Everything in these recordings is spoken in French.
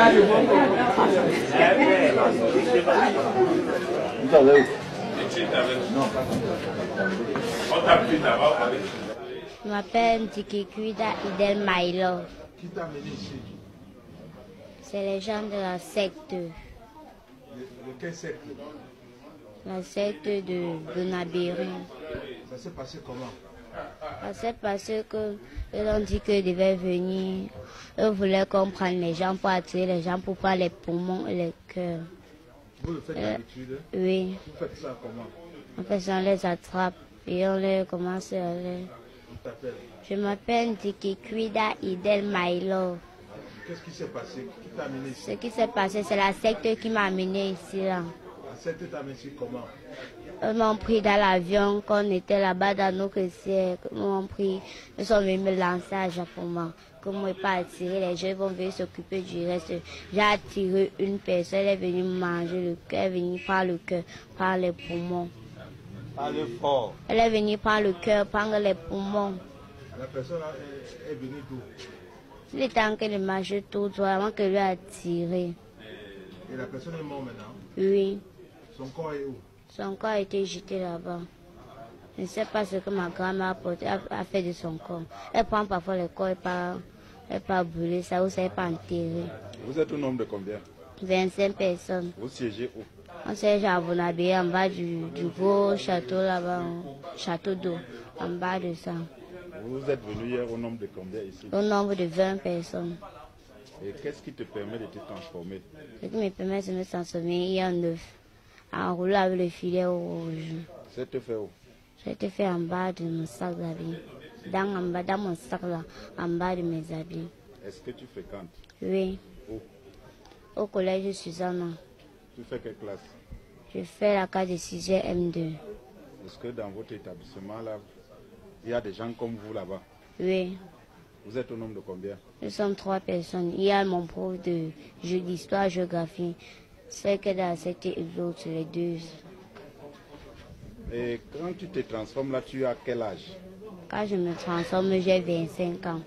Vous Je m'appelle Tikikuida Idel Maïlo. Qui t'a amené ici C'est les gens de la secte, Le- Lequel secte? La secte de Bonabiri. Ça s'est passé comment? C'est parce que ils ont dit qu'ils devaient venir. Ils voulaient qu'on prenne les gens pour attirer les gens pour prendre les poumons et les cœurs. Vous le faites Euh, d'habitude Oui, Vous faites ça comment? En fait, on les attrape et on les commence à les... Je m'appelle Tikikuida Idel Maïlo. Qu'est-ce qui s'est passé? Qui t'a amené ici? Ce qui s'est passé, c'est la secte qui m'a amené ici. Là. La secte t'a amené ici comment? Ils m'ont pris dans l'avion quand on était là-bas dans nos siècles. Ils m'ont pris, ils sont venus me lancer à Japon. Comme je pas attiré, les gens vont venir s'occuper du reste. J'ai attiré une personne, elle est venue manger le cœur, elle est venue prendre le cœur, prendre les poumons. Parlez fort. Elle est venue prendre le cœur, prendre les poumons. La personne est, est venue d'où? Il est temps qu'elle mange tout droit avant que lui a tiré. Et la personne est morte maintenant? Oui, Son corps est où? Son corps a été jeté là-bas. Je ne sais pas ce que ma grand-mère a, a, fait de son corps. Elle prend parfois le corps et pas, elle pas brûler ça ou ça n'est pas enterré. Vous êtes au nombre de combien? 25 personnes. Vous siégez où? On s'est à Bonabé en bas du, du gros château là-bas, hein, château d'eau, en bas de ça. Vous êtes venu hier au nombre de combien ici? Au nombre de 20 personnes. Et qu'est-ce qui te permet de te transformer? Ce qui me permet de me transformer, il y a neuf. Enroulé avec le filet rouge. Te fait où? Fait en bas de mon sac d'habits. Dans, en bas, dans mon sac là, en bas de mes habits. Est-ce que tu fréquentes? Oui, Où? Au collège Susanna. Tu fais quelle classe? Je fais la carte de 6e M2. Est-ce que dans votre établissement là, il y a des gens comme vous là-bas? Oui, Vous êtes au nombre de combien? Nous sommes trois personnes. Il y a mon prof de jeu d'histoire, géographie. C'est que dans cette et l'autre, les deux. Et quand tu te transformes là, tu as quel âge? Quand je me transforme, j'ai 25 ans.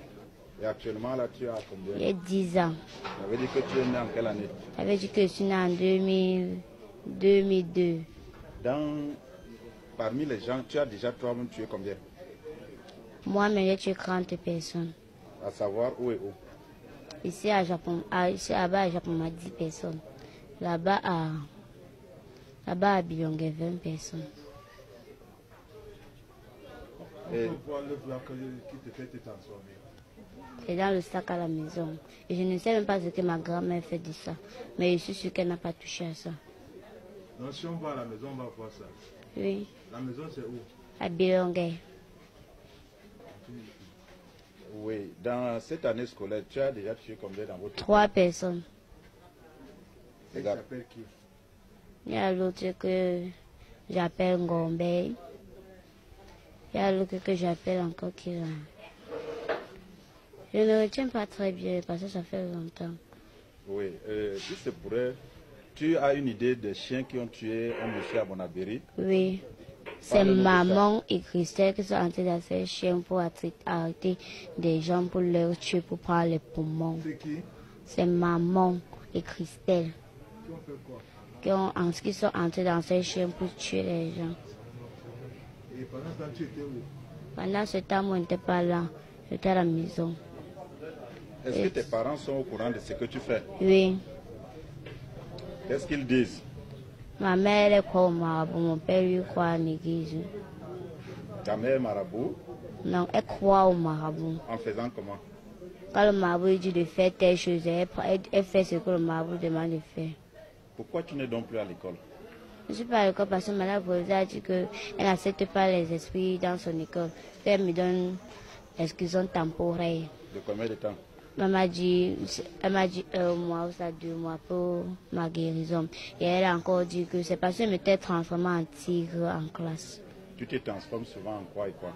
Et actuellement là, tu as combien? J'ai 10 ans. Ça veut dire que tu es né en quelle année? Ça veut dire que je suis né en 2000, 2002. Dans, Parmi les gens, tu as déjà toi-même tué combien? Moi-même, j'ai tué 40 personnes. À savoir où et où? Ici à Japon, à, ici là-bas à Japon, on a 10 personnes. Là-bas à, là-bas à Bilongue, 20 personnes. Et- On peut voir le blanc que- qui te fait te transformer. C'est dans le sac à la maison. Et je ne sais même pas ce que ma grand-mère fait de ça. Mais je suis sûre qu'elle n'a pas touché à ça. Donc si on va à la maison, on va voir ça. Oui, La maison c'est où? À Bilongue. Oui, dans cette année scolaire, tu as déjà tué combien dans votre Trois personnes. Il Regarde. s'appelle qui Il y a l'autre que j'appelle Ngombe. Il y a l'autre que j'appelle encore Kira. Je ne retiens pas très bien parce que ça fait longtemps. Oui, euh, si c'est pourrait, tu as une idée des chiens qui ont tué un monsieur à Bonabéry? Oui. C'est maman et Christelle qui sont entrés dans ces chiens pour arrêter arrêter des gens pour leur tuer, pour prendre les poumons. C'est qui? C'est maman et Christelle Qui ont qui, sont entrés dans ces chiens pour tuer les gens. Et pendant ce temps, tu étais où? Pendant ce temps, moi, je n'étais pas là. J'étais à la maison. Est-ce que tes parents sont au courant de ce que tu fais? Oui. Qu'est-ce qu'ils disent? Ma mère, elle croit au marabout. Mon père, lui, croit à l'église. Ta mère est marabout? Non, elle croit au marabout. en faisant comment? Quand le marabout lui dit de faire telle chose, elle fait ce que le marabout demande de faire. Pourquoi tu n'es donc plus à l'école Je suis pas à l'école parce que Madame Bolza a dit qu'elle n'accepte pas les esprits dans son école. Elle me donne l'exclusion temporaire. De combien de temps Elle m'a dit, elle m'a dit un mois ou ça, deux mois pour ma guérison. Et elle a encore dit que c'est parce que je m'étais transformée en tigre en classe. Tu te transformes souvent en quoi et quoi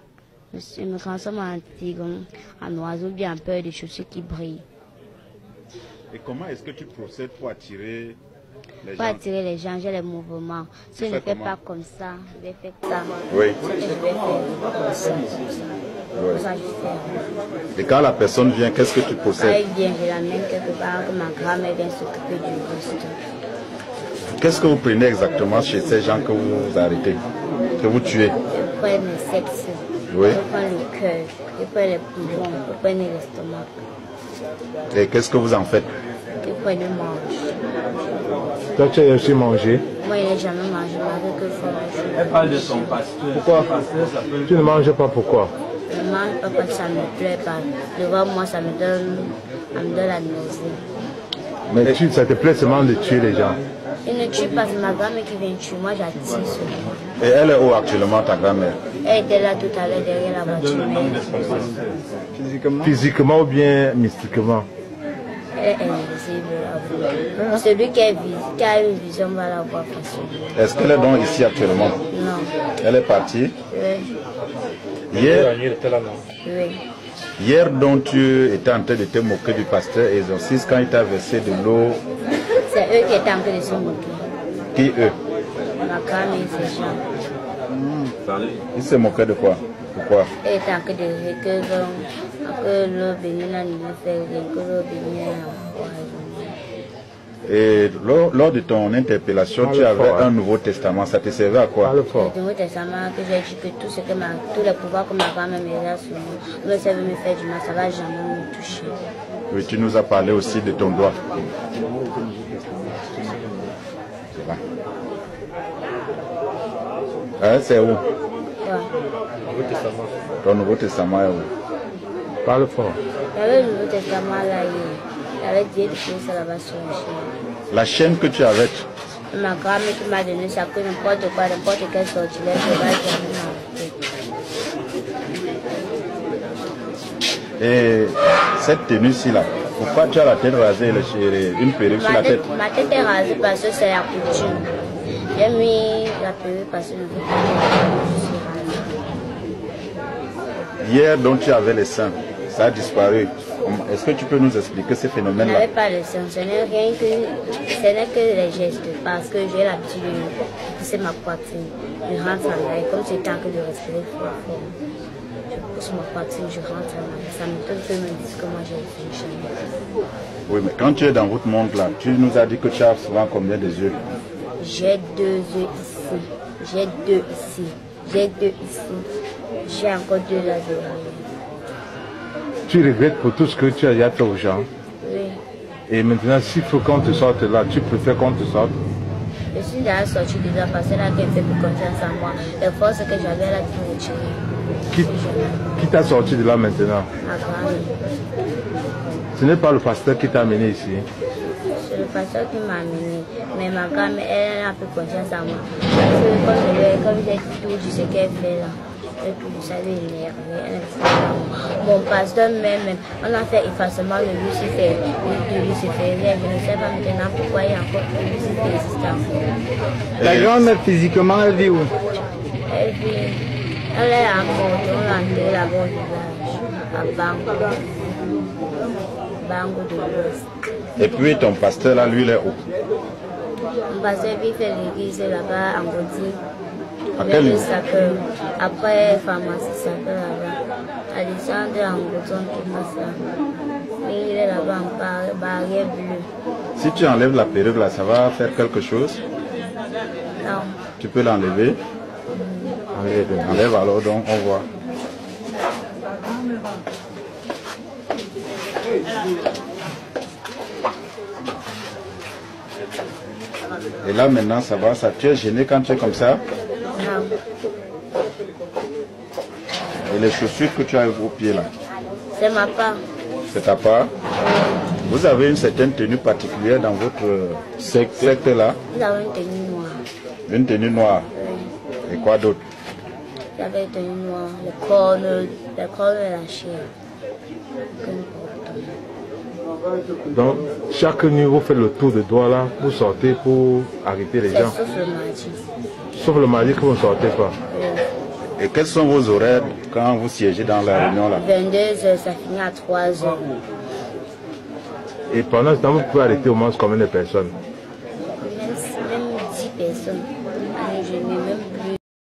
Je me transforme en tigre, en oiseau, bien en peur des chaussures qui brillent. Et comment est-ce que tu procèdes pour attirer les Pour gens attirer les gens, j'ai les mouvements. Si je fais ne fais pas comme ça, je vais faire ça. Oui. Fais. Et quand la personne vient, qu'est-ce que tu possèdes? Elle vient, je l'amène quelque part, que ma grand-mère vient s'occuper du reste. Qu'est-ce que vous prenez exactement chez ces gens que vous arrêtez, que vous tuez? Je prends le sexe, Oui. je prends le cœur, je prends les poumons, je prends l'estomac, Et qu'est-ce que vous en faites? Je prends le mange? Toi, tu as aussi mangé. Moi, il n'a jamais mangé, malgré que faut manger. Elle parle de son pasteur. Pourquoi? Tu ne manges pas pourquoi? Je ne mange pas parce que ça ne me plaît pas. Devant moi, ça me donne, ça me donne la nausée. Mais tu, ça te plaît seulement de tuer les gens. Il ne tue pas, c'est ma grand-mère qui vient tuer. Moi, j'attire seulement. Et elle est où actuellement, ta grand-mère? Elle était là tout à l'heure derrière la voiture. mais Physiquement ou bien mystiquement? Est invisible à vous. Celui qui, est vis- qui a une vision va la voir facilement. Est-ce qu'elle est donc ici actuellement? Non. Elle est partie? Oui. Hier, Oui. hier donc tu étais en train de te moquer du pasteur exorciste quand il t'a versé de l'eau. C'est eux qui étaient en train de se moquer. Qui eux? Ma grand-mère et ces gens. Ils se moquaient de quoi? Pourquoi de dire que l'eau- que l'eau bénie là ne fait rien, que l'eau bénie empoisonnée. Et lors, lors de ton interpellation, tu avais fort, hein. un Nouveau Testament. Ça te servait à quoi. Le Nouveau Testament que j'ai dit que tout ce que ma, tous les pouvoirs que ma grand-mère me donne sur moi, elle veut me faire du mal, ça va jamais me toucher. Oui, tu nous as parlé aussi de ton doigt. C'est là. Hein, c'est où? Ton Nouveau Testament est où Parle fort. Il y avait le Nouveau Testament là. Il y avait Dieu qui ça là-bas sur la chaîne. La chaîne que tu avais, Ma grand-mère qui m'a donné ça, que n'importe quoi, n'importe quel sortilège, je vais jamais m'arrêter. et cette tenue-ci là, pourquoi tu as la tête rasée et une perruque sur la tête tête, ma tête est rasée parce que c'est la coutume. J'ai mis la perruque parce que je veux je. Hier, donc tu avais les seins, ça a disparu. Est-ce que tu peux nous expliquer ce Je phénomène-là? N'avais pas le sang, ce n'est rien que, ce n'est que les gestes, parce que j'ai l'habitude de pousser ma poitrine. Je rentre en l'air, comme j'étais en train de respirer fort. Je pousse ma poitrine, je rentre en l'air. Ça me donne que me que moi j'ai fait jamais. Oui, mais quand tu es dans votre monde là, tu nous as dit que tu as souvent combien de yeux? J'ai deux yeux ici, j'ai deux ici, j'ai deux ici, j'ai encore deux là. Tu regrettes pour tout ce que tu as déjà fait aux gens. Oui. Et maintenant, s'il faut qu'on te sorte là, tu préfères qu'on te sorte? Je suis déjà sortie de là parce que là qu'elle fait plus confiance en moi. Les forces que j'avais là qui me retirer. Qui, qui t'a sorti de là maintenant? Ce n'est pas le pasteur qui t'a amené ici. C'est le pasteur qui m'a amené. Mais ma grand-mère, elle a plus confiance en moi. Parce que comme je l'ai- comme j'ai tout dit ce qu'elle fait là, et tout ça lui énervé. Mon pasteur même, on a fait effacement le Lucifer, le Lucifer. Je ne sais pas maintenant pourquoi il y a encore le Lucifer existe encore. Ta grand-mère physiquement, elle vit où Elle vit, elle est à Monte, on l'a enterrée là-bas au village, à Bango. Bango de l'Ouest. Et puis ton pasteur là, lui, il est où? Mon pasteur vit fait l'église là-bas en Gaudi. À quel niveau? Après, pharmacie Sacre là-bas. À descendre en Gaudon passe là. Mais il est là-bas en bar- barrière bleue. Si tu enlèves la perruque là, ça va faire quelque chose? Non. Tu peux l'enlever? Enlève. Enlève alors, donc on voit. Et là maintenant ça va, ça tu es gêné quand tu es comme ça Non. Et les chaussures que tu as au pied là, C'est ma part. c'est ta part Vous avez une certaine tenue particulière dans votre secte, secte là Nous avons une tenue noire. Une tenue noire. Oui. Et quoi d'autre? J'avais une tenue noire. Les cornes, les cornes de la chair. Donc, chaque nuit, vous faites le tour de doigt là, vous sortez pour arrêter les gens. sauf le mardi. Sauf le mardi que vous ne sortez pas. Oui. Et quels sont vos horaires quand vous siégez dans la réunion là? 22h, ça finit à 3h. Et pendant ce temps, vous pouvez arrêter au moins combien de personnes? Même, même 10 personnes.